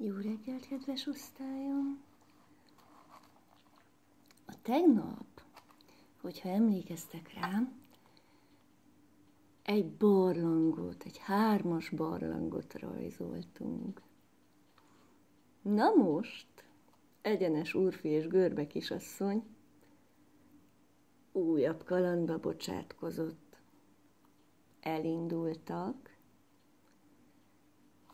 Jó reggelt, kedves osztályom! A tegnap, hogyha emlékeztek rám, egy barlangot, egy hármas barlangot rajzoltunk. Na most, egyenes úrfi és görbe kisasszony újabb kalandba bocsátkozott. Elindultak,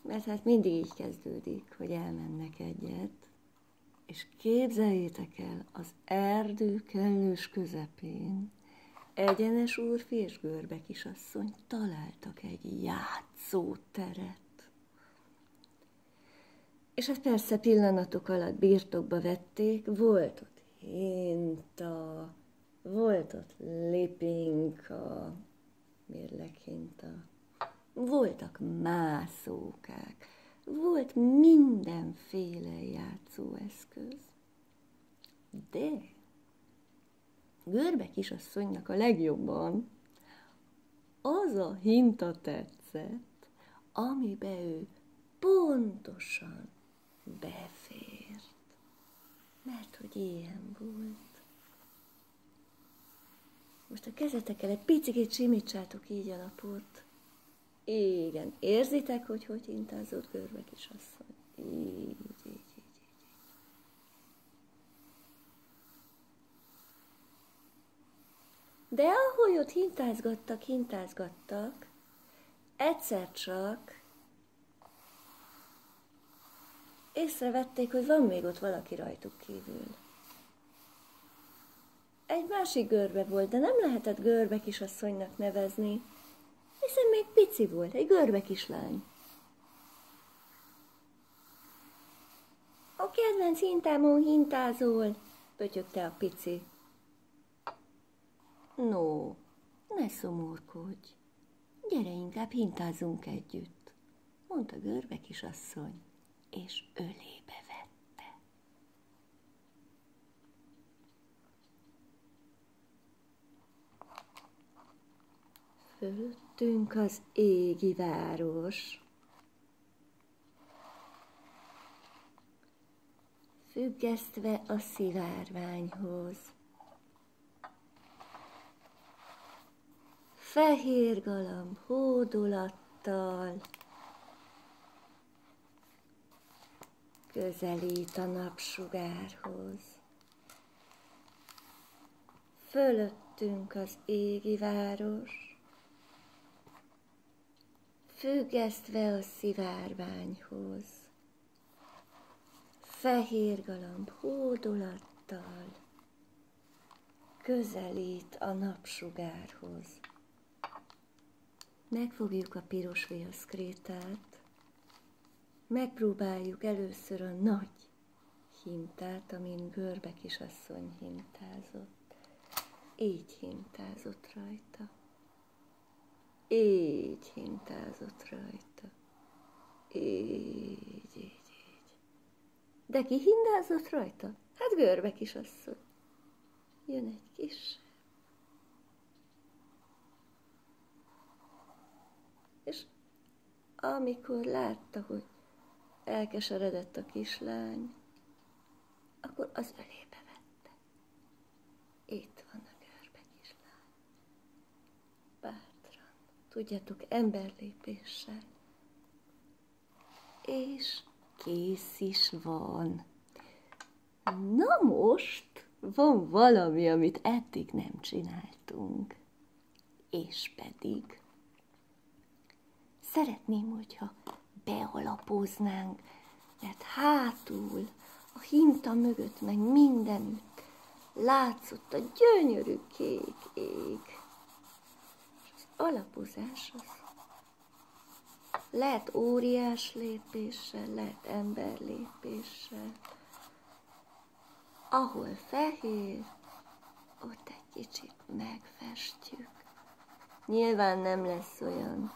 mert hát mindig így kezdődik, hogy elmennek egyet, és képzeljétek el, az erdő kellős közepén egyenes úrfi és görbe kisasszony találtak egy játszóteret. És hát persze pillanatok alatt birtokba vették, volt ott hinta, volt ott lépinka, mérleghinta, voltak mászókák, volt mindenféle játszóeszköz. De Görbe kisasszonynak a legjobban az a hinta tetszett, amibe ő pontosan befért, mert hogy ilyen volt. Most a kezetekkel egy picit simítsátok így a napot. Igen, érzitek, hogy hogy hintázott görbe kisasszony? Így, így, így, így. De ahogy ott hintázgattak, hintázgattak, egyszer csak észrevették, hogy van még ott valaki rajtuk kívül. Egy másik görbe volt, de nem lehetett görbe kisasszonynak nevezni, hiszen még pici volt, egy görbe kislány. A kedvenc hintámon hintázol, pötyögte a pici. No, ne szomorkodj, gyere inkább hintázunk együtt, mondta görbe kisasszony és ölébe vette. Fölöttünk az égi város, függesztve a szivárványhoz. Fehér galamb hódolattal, közelít a napsugárhoz. Fölöttünk az égi város, függesztve a szivárványhoz. Fehér galamb hódolattal közelít a napsugárhoz. Megfogjuk a piros viaszkrétát, megpróbáljuk először a nagy hintát, amin görbe kisasszony hintázott. Így hintázott rajta. Így hintázott rajta. Így, így, így. De ki hintázott rajta? Hát görbe kisasszony. Jön egy kis. És amikor látta, hogy elkeseredett a kislány, akkor az ölébe vette. Itt van a görbe kislány. Bátran, tudjátok, emberlépéssel. És kész is van. Na most van valami, amit eddig nem csináltunk. És pedig szeretném, hogyha bealapoznánk, mert hátul, a hinta mögött, meg mindenütt látszott a gyönyörű kék ég. És az alapozás az lehet óriás lépéssel, lehet ember lépéssel. Ahol fehér, ott egy kicsit megfestjük. Nyilván nem lesz olyan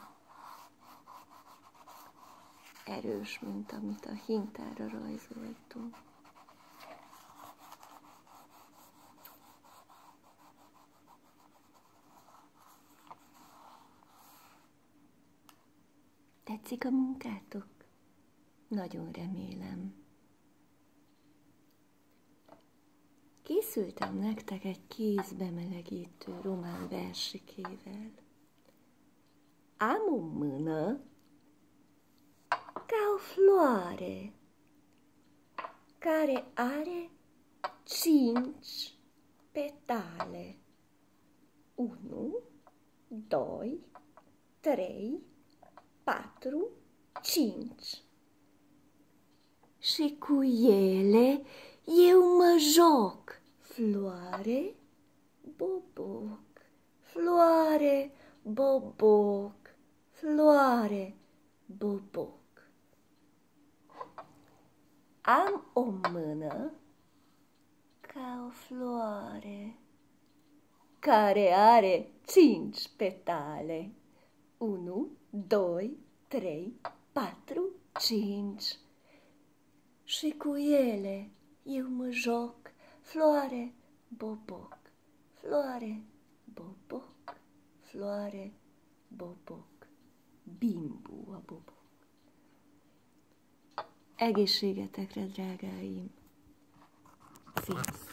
erős, mint amit a hintára rajzoltunk. Tetszik a munkátok? Nagyon remélem. Készültem nektek egy kézbe melegítő román versikével. Am o mână ca o floare care are cinci petale. Unu, doi, trei, patru, cinci. Și cu ele eu mă joc. Floare, boboc, floare, boboc, floare, boboc. Am o mână ca o floare care are cinci petale. Unu, doi, trei, patru, cinci. Și cu ele eu mă joc floare, boboc, floare, boboc, floare, boboc, bimbu a boboc. Egészségetekre, drágáim! Szép